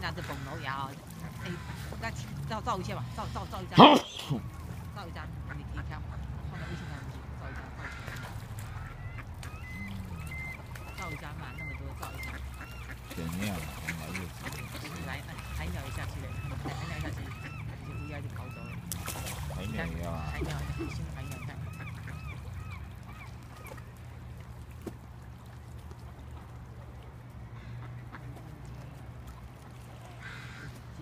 拿着绷楼牙哦，哎，那照照一下吧，照照照一张，照一张，你可以看，放在微信上面，照一张，照一张嘛，那么多照一张。点亮，很有意思。来，海鸟下去了，海鸟下去，乌鸦就跑走了。海鸟。海鸟，新海鸟。